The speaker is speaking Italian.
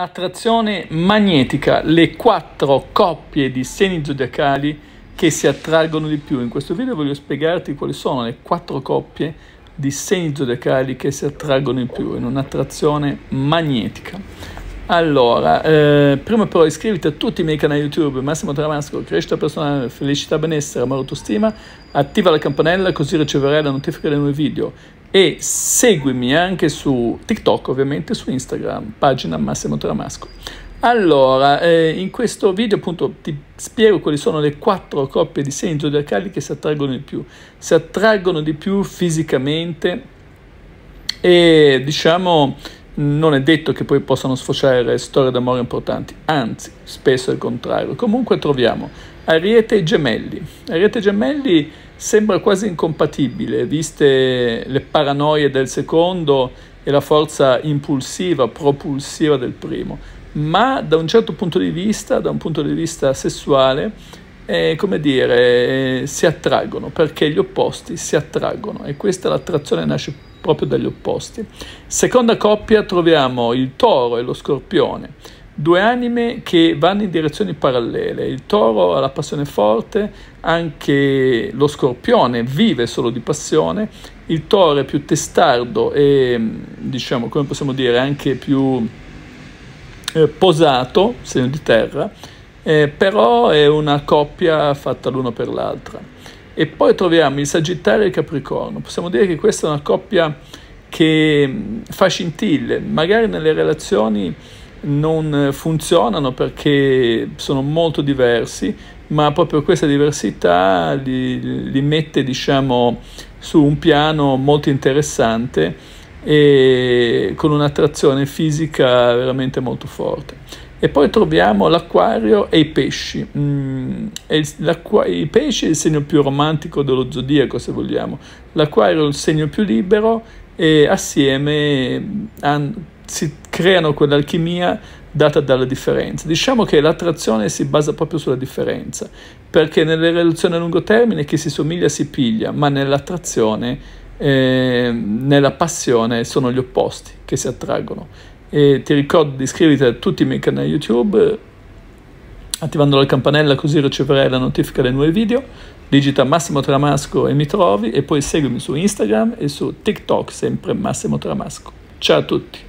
Attrazione magnetica, le quattro coppie di segni zodiacali che si attraggono di più. In questo video voglio spiegarti quali sono le quattro coppie di segni zodiacali che si attraggono di più in un'attrazione magnetica. Allora, eh, prima però iscriviti a tutti i miei canali YouTube, Massimo Tramasco, Crescita Personale, Felicità Benessere, Amore Autostima, attiva la campanella così riceverai la notifica dei nuovi video e seguimi anche su TikTok, ovviamente su Instagram, pagina Massimo Tramasco. Allora, eh, in questo video appunto ti spiego quali sono le quattro coppie di segni zodiacali che si attraggono di più. Si attraggono di più fisicamente e diciamo non è detto che poi possano sfociare storie d'amore importanti, anzi, spesso è il contrario. Comunque troviamo Ariete e Gemelli. Ariete e Gemelli sembra quasi incompatibile, viste le paranoie del secondo e la forza impulsiva, propulsiva del primo. Ma da un certo punto di vista, da un punto di vista sessuale, eh, come dire, eh, si attraggono perché gli opposti si attraggono e questa l'attrazione nasce proprio dagli opposti. Seconda coppia troviamo il toro e lo scorpione, due anime che vanno in direzioni parallele. Il toro ha la passione forte, anche lo scorpione vive solo di passione, il toro è più testardo e diciamo, come possiamo dire, anche più eh, posato, segno di terra, eh, però è una coppia fatta l'uno per l'altra. E poi troviamo il Sagittario e il Capricorno. Possiamo dire che questa è una coppia che mm, fa scintille, magari nelle relazioni non funzionano perché sono molto diversi, ma proprio questa diversità li, li mette diciamo, su un piano molto interessante e con un'attrazione fisica veramente molto forte. E poi troviamo l'acquario e i pesci. Mm, I pesci è il segno più romantico dello zodiaco, se vogliamo. L'acquario è il segno più libero e assieme han, si creano quell'alchimia data dalla differenza. Diciamo che l'attrazione si basa proprio sulla differenza, perché nelle relazioni a lungo termine chi si somiglia si piglia, ma nell'attrazione, eh, nella passione sono gli opposti che si attraggono e ti ricordo di iscriverti a tutti i miei canali YouTube attivando la campanella così riceverai la notifica dei nuovi video. Digita Massimo Tramasco e mi trovi e poi seguimi su Instagram e su TikTok sempre Massimo Tramasco. Ciao a tutti!